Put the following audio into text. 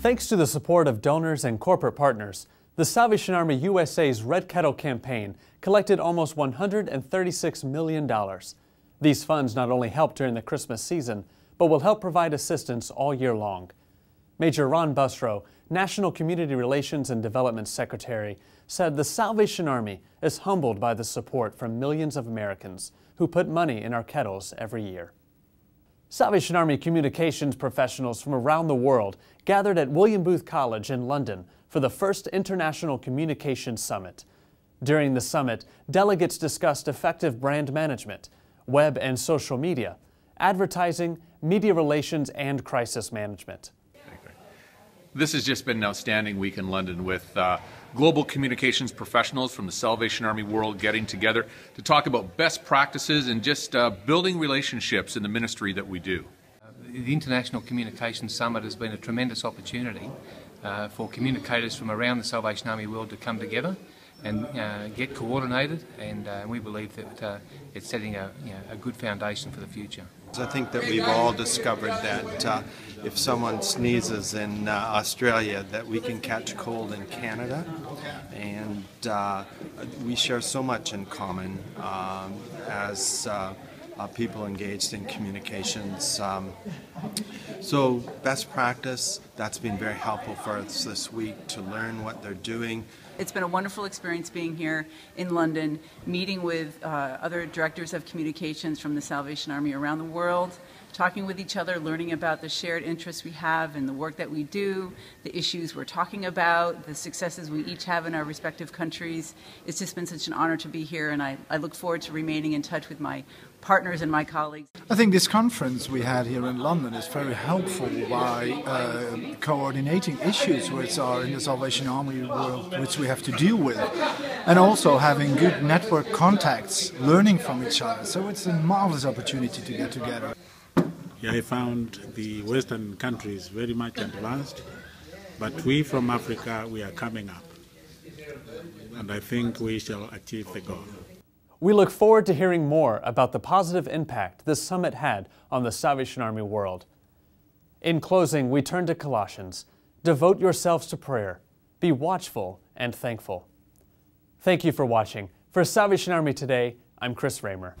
Thanks to the support of donors and corporate partners, the Salvation Army USA's Red Kettle campaign collected almost $136 million. These funds not only help during the Christmas season, but will help provide assistance all year long. Major Ron Busroe, National Community Relations and Development Secretary, said the Salvation Army is humbled by the support from millions of Americans who put money in our kettles every year. Salvation Army communications professionals from around the world gathered at William Booth College in London for the first International Communications Summit. During the summit, delegates discussed effective brand management, web and social media, advertising, media relations, and crisis management. This has just been an outstanding week in London with uh, global communications professionals from the Salvation Army world getting together to talk about best practices and just uh, building relationships in the ministry that we do. The International Communications Summit has been a tremendous opportunity uh, for communicators from around the Salvation Army world to come together and uh, get coordinated, and uh, we believe that uh, it's setting a, you know, a good foundation for the future. I think that we've all discovered that uh, if someone sneezes in uh, Australia, that we can catch cold in Canada, and uh, we share so much in common um, as uh, uh, people engaged in communications. Um, so, best practice, that's been very helpful for us this week to learn what they're doing. It's been a wonderful experience being here in London, meeting with uh, other directors of communications from the Salvation Army around the world, talking with each other, learning about the shared interests we have and the work that we do, the issues we're talking about, the successes we each have in our respective countries. It's just been such an honor to be here, and I, I look forward to remaining in touch with my partners and my colleagues. I think this conference we had here in London is very helpful by uh, coordinating issues which are in the Salvation Army world, which we have to deal with, and also having good network contacts, learning from each other. So it's a marvelous opportunity to get together. Yeah, I found the Western countries very much advanced, but we from Africa, we are coming up. And I think we shall achieve the goal. We look forward to hearing more about the positive impact this summit had on the Salvation Army world. In closing, we turn to Colossians. Devote yourselves to prayer. Be watchful and thankful. Thank you for watching. For Salvation Army Today, I'm Chris Raymer.